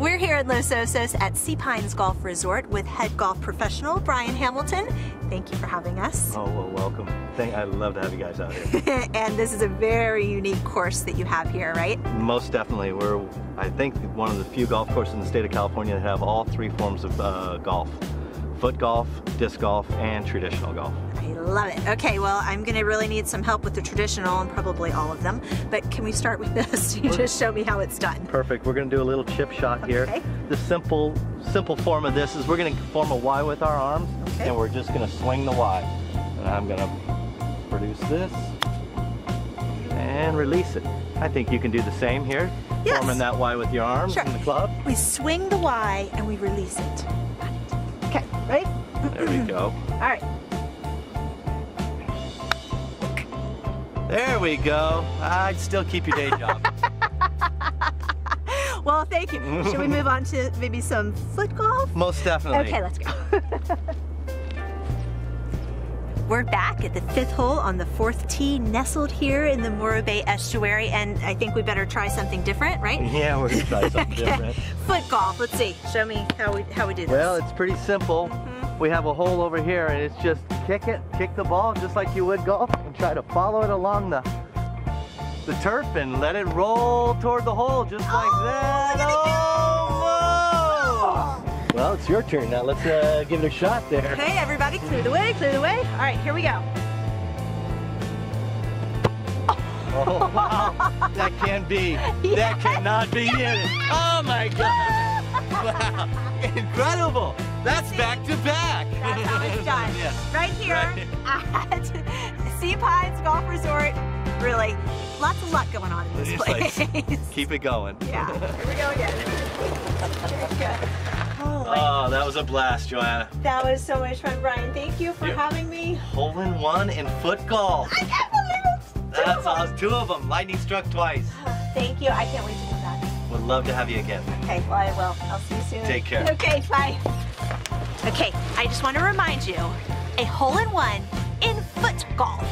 We're here in Los Osos at Sea Pines Golf Resort with head golf professional Brian Hamilton. Thank you for having us. Oh, well, welcome. Thank, I'd love to have you guys out here. and this is a very unique course that you have here, right? Most definitely. We're, I think, one of the few golf courses in the state of California that have all three forms of uh, golf. Foot golf, disc golf, and traditional golf. I love it. Okay, well, I'm gonna really need some help with the traditional and probably all of them, but can we start with this? You just show me how it's done. Perfect. We're gonna do a little chip shot here. Okay. The simple, simple form of this is we're gonna form a Y with our arms, Okay. and we're just gonna swing the Y. And I'm gonna produce this and release it. I think you can do the same here. Yes. Forming that Y with your arms Sure. in the club. We swing the Y and we release it. Okay, ready? There we go. All right. There we go. I'd still keep your day job. Well, thank you. Should we move on to maybe some foot golf? Most definitely. Okay, let's go. We're back at the fifth hole on the fourth tee, nestled here in the Morro Bay estuary, and I think we better try something different, right? Yeah, we're gonna try something different. Foot golf. Let's see. Show me how we how we do this. Well, it's pretty simple. Mm-hmm. We have a hole over here and it's just kick it, kick the ball just like you would golf and try to follow it along the the turf and let it roll toward the hole just like Oh, that. Look Almost! Well, it's your turn now. Let's uh, give it a shot there. Okay, everybody, clear the way, clear the way. All right, here we go. Oh, wow. That can be. That cannot be it. Oh my God. Wow. Incredible. That's back to back. That's how it's done. Yes. Right here Right. at Sea Pines Golf Resort. Really, lots of luck going on in this place. like- Keep it going. yeah, here we go again. Very good. Oh, that was a blast, Joanna. that was so much fun, Brian. Thank you for Yeah. having me. Hole in one in foot golf. I can't believe it. That's awesome. Two of them. Lightning struck twice. Oh, thank you. I can't wait to come back. Would love to have you again. Okay, well, I will. I'll see you soon. Take care. Okay, bye. Okay, I just want to remind you, a hole in one in foot golf.